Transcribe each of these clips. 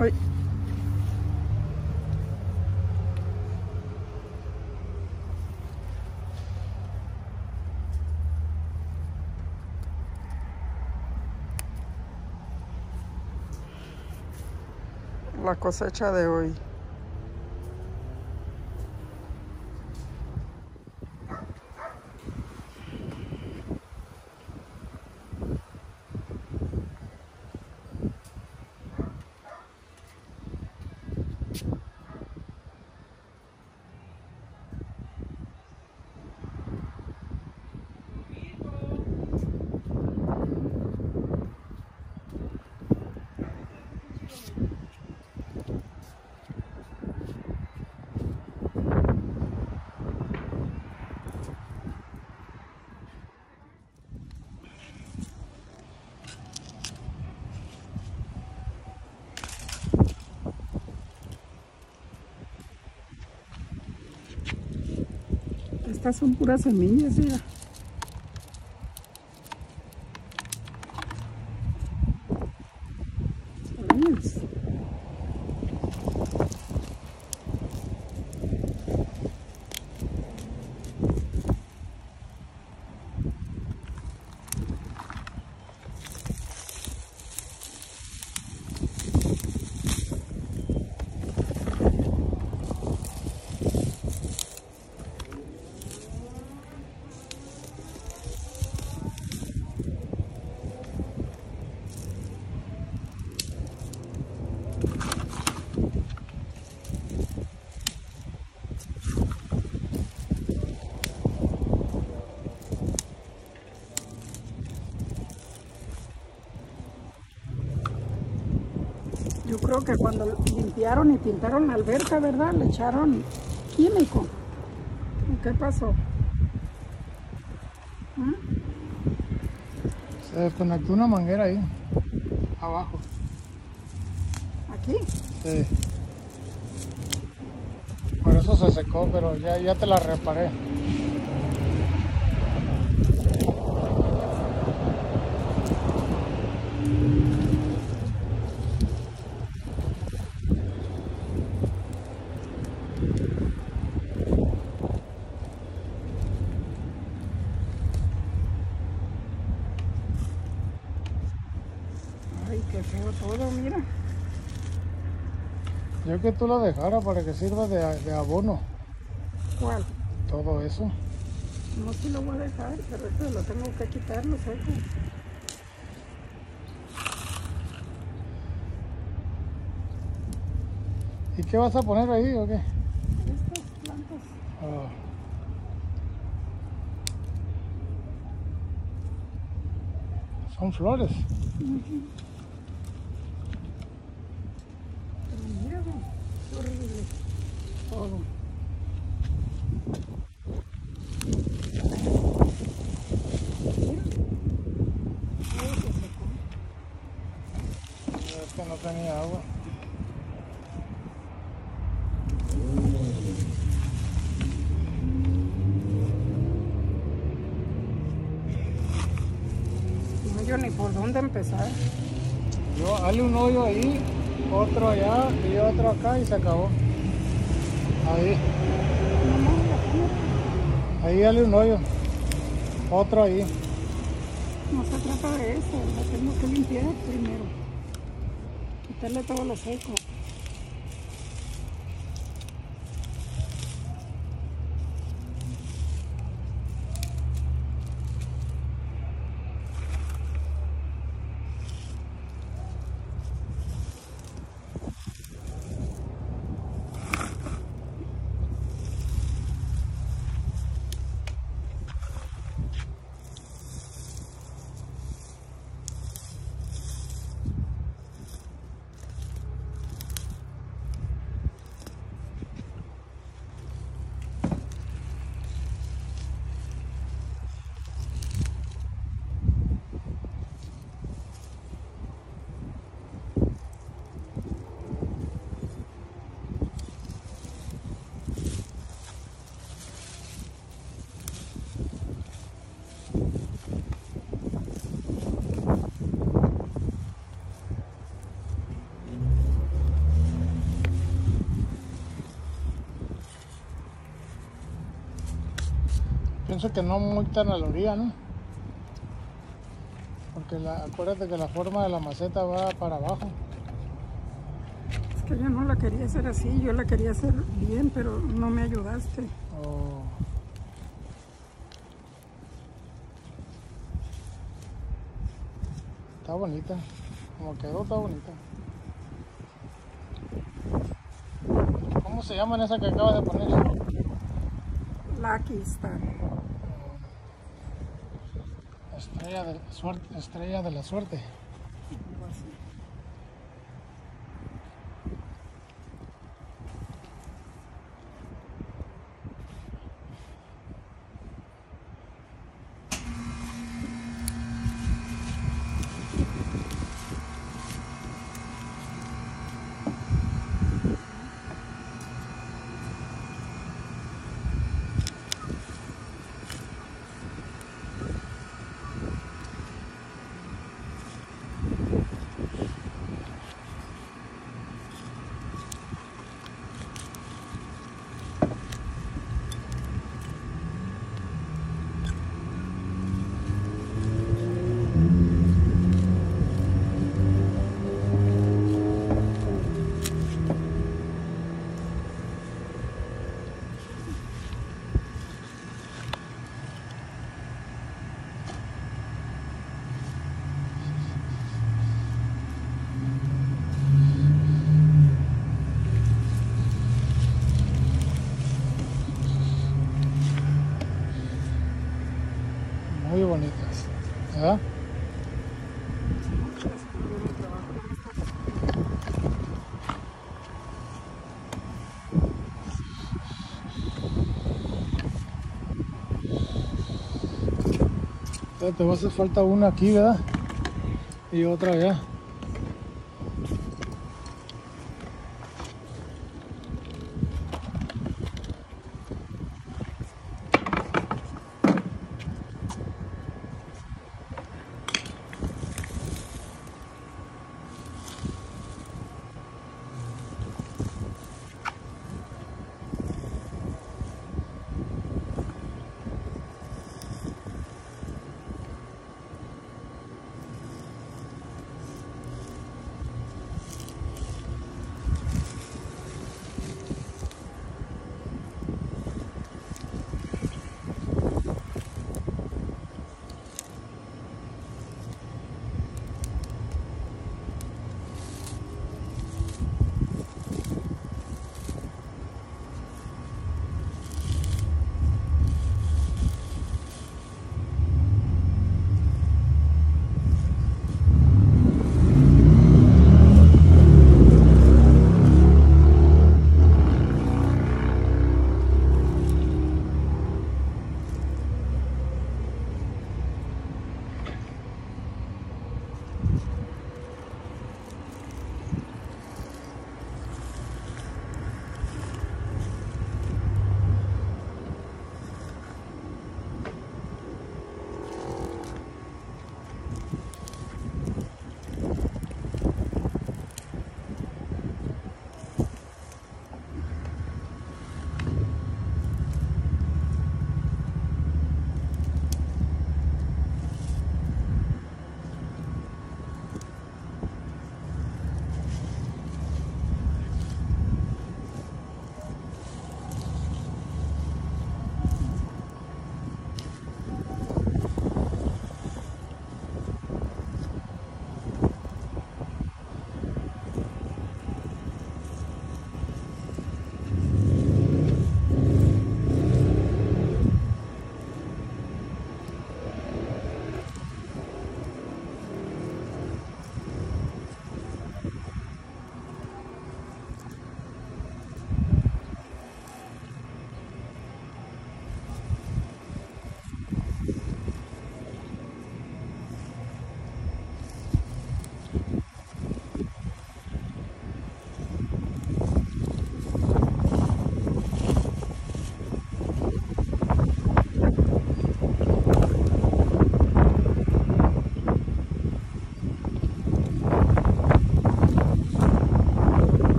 Ay. La cosecha de hoy. Estas son puras semillas, mira. Yo creo que cuando limpiaron y pintaron la alberca, ¿verdad? Le echaron químico. ¿Qué pasó? ¿Mm? Se desconectó una manguera ahí, abajo. ¿Aquí? Sí. Por eso se secó, pero ya, ya te la reparé. Ay, qué feo todo, mira. Yo que tú lo dejaras para que sirva de, de abono, ¿Cuál? todo eso. No, sí lo voy a dejar, pero esto lo tengo que quitar, lo seco. ¿Y qué vas a poner ahí o qué? Estas plantas. Ah. Son flores. Todo. No tenía agua. No yo ni por dónde empezar. Yo, hazle un hoyo ahí, otro allá y otro acá y se acabó. Ahí, ahí hazle un hoyo. Otro ahí. No se trata de eso, la tengo que limpiar primero. Quitarle todo lo seco. Pienso que no muy tan a la orilla, ¿no? Porque la, acuérdate que la forma de la maceta va para abajo. Es que yo no la quería hacer así, yo la quería hacer bien, pero no me ayudaste. Oh. Está bonita. Como quedó, está bonita. ¿Cómo se llaman esa que acabas de poner? Lucky Star. Estrella de suerte. Estrella de la suerte. algo así. Muy bonitas. ¿Verdad? Ya Te va a hacer falta una aquí, ¿verdad? Y otra allá.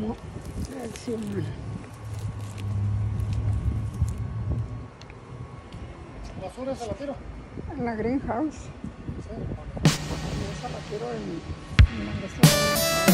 Cómo reacciona. ¿La basura se la tiro? En la greenhouse. Sí. Y esa la quiero en, en la